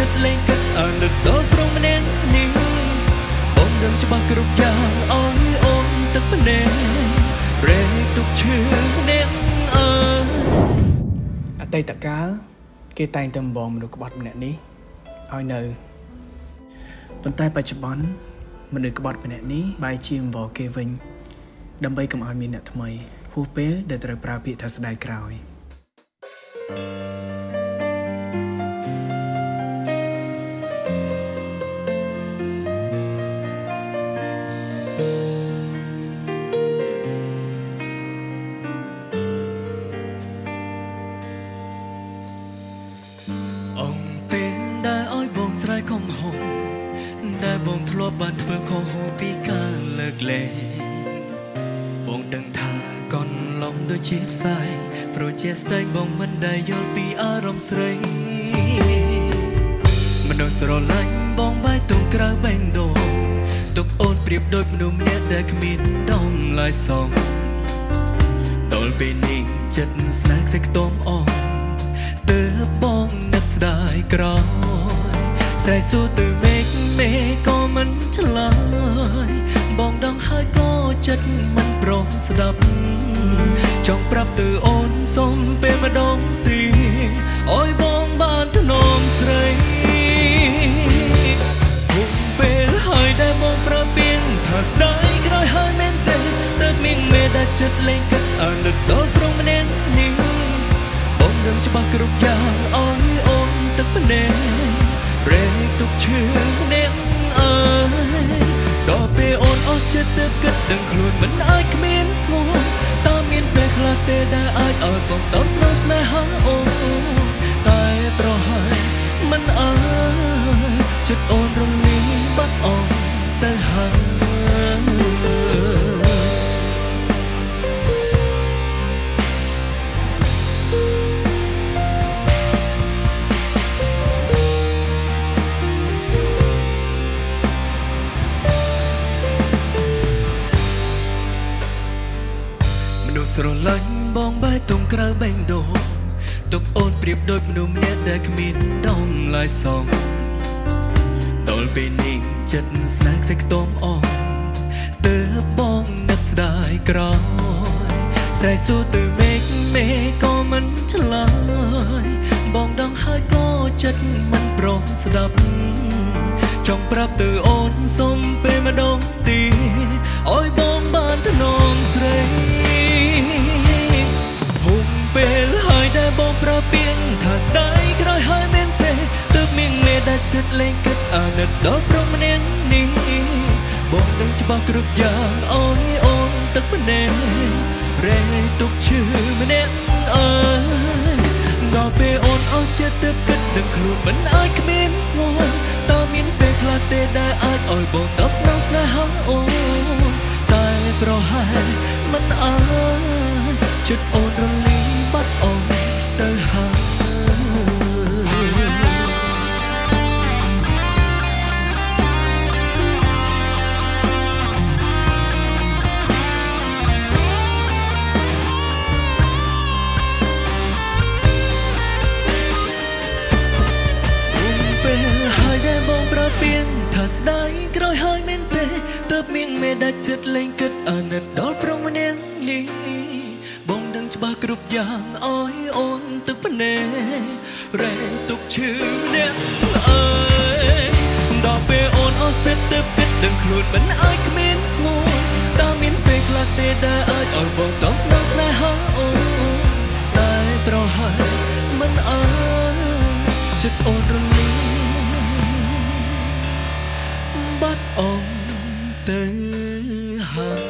ចិត្តលេងគិតអាណិតដល់ព្រមម្នាក់នេះបងដឹងច្បាស់គ្រប់យ៉ាងអើយអូនទឹកភ្នែករែងទុកឈឺអ្នកអើយអតីតកាលគេតែងតែបំបងមនុស្សក្បត់ម្នាក់នេះឲ្យនៅប៉ុន្តែបច្ចុប្បន្នមនុស្សក្បត់ម្នាក់នេះបែរជាអង្វរគេវិញ ដើម្បីកុំឲ្យមានអ្នកថ្មីហួសពេលដែលត្រូវប្រើពាក្យថាស្ដាយក្រោយអង្កំហុសដែលបងធ្លាប់បានធ្វើខុសពីការលើកលែងបងដឹងថាកូនឡំដូចជាផ្សាយព្រោះជាស្ដែងបងមិនដែលយល់ពីអារម្មណ៍ស្រីមនុស្សស្រឡាញ់បងបែកទុំក្រៅបេងដូងទុកអូនប្រៀបដូចមនុស្សម្នាក់ដែលគ្មានដំឡើយសងដល់ពេលនេះចិត្តស្នេហ៍ខ្សែខ្ទាំអស់ទើបបងនឹកស្ដាយក្រោយ ស្រែកសួរទៅមេឃមេឃក៏មិនឆ្លើយបងដឹងហើយក៏ចិត្តមិនព្រមស្ដាប់ ចង់ប្រាប់ទៅអូនសុំពេលម្ដងទីអោយបងបានធ្នមស្រីពុំពេលហើយដែលមកប្រពៀនថាស្ដាយក្រោយហើយមែនទេទើបមានមេដែលចិត្តលេងគិតអាណិតដល់ព្រមម្នាក់នេះបងដឹងច្បាស់គ្រប់យ៉ាងអូនអូនទឹកភ្នែក រែងទុកឈឺម្នាក់អើយដល់ពេលអូនអស់ចិត្តទើ ស្សស្រឡាញ់បងបែកទុំក្រៅបេងដូងទុកអូនប្រៀបដូចមនុស្សម្នាក់ដែលគ្មានដំឡើយសងដល់ពេលនេះចិត្តស្នេហ៍ខ្សែខ្ទាំអស់ទើបបងនឹកស្ដាយក្រោយស្រែកសួរទៅមេឃមេឃក៏មិនឆ្លើយបងដឹងហើយក៏ចិត្តមិនព្រមស្ដាប់ចង់ប្រាប់ទៅអូនសុំពេលម្ដងទីអោយបងបានធ្នមស្រី ត្តលេងគិតអាណិតដល់ព្រមម្នាក់នេះបងនឹងច្បាស់គ្រប់យ៉ាងអូនអូនទឹកភ្នែករែងទុកឈឺម្នាក់អើយដល់ពេលអូនអស់ចិត្តទើបគិតនឹងខ្លួនមិនអាចគ្មានស្មោះតើមានពេលខ្លះទេដែលអាចឲ្យបងតបស្នងស្នេហាអូនតែប្រហែលមិនអាចចិត្តអូនរ ស្ដាយក្រោយហើយមែនទេទើបមានមេដាច់ចិត្តលេងគិតអាណិតដល់ប្រងម្នាក់នេះបងដឹងច្បាស់គ្រប់យ៉ាងអើយអូនទឹកភ្នែករែងទុកឈឺម្នាក់អើយដល់ពេលអូនអស់ចិត្តទើបគិតដឹងខ្លួនមិនអាចគ្មានស្មោះតើមានពេលខ្លះទេដែលអាចឲ្យបងតបស្នងស្នេហាអូនតែប្រហែលមិនអើយចិត្តអូនរលីង បាត់អងទៅហើយ